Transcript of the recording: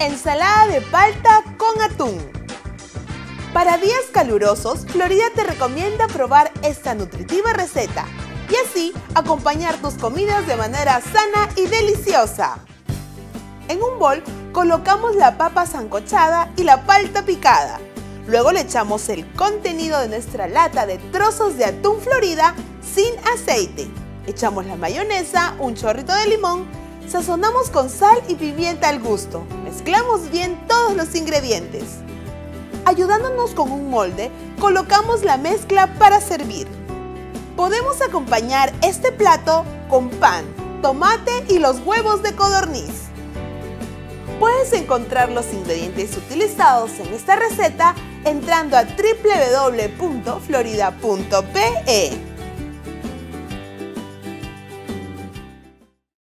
Ensalada de palta con atún. Para días calurosos, Florida te recomienda probar esta nutritiva receta y así acompañar tus comidas de manera sana y deliciosa. En un bol colocamos la papa sancochada y la palta picada. Luego le echamos el contenido de nuestra lata de trozos de atún Florida sin aceite. Echamos la mayonesa, un chorrito de limón, sazonamos con sal y pimienta al gusto. Mezclamos bien todos los ingredientes. Ayudándonos con un molde, colocamos la mezcla para servir. Podemos acompañar este plato con pan, tomate y los huevos de codorniz. Puedes encontrar los ingredientes utilizados en esta receta entrando a www.florida.pe.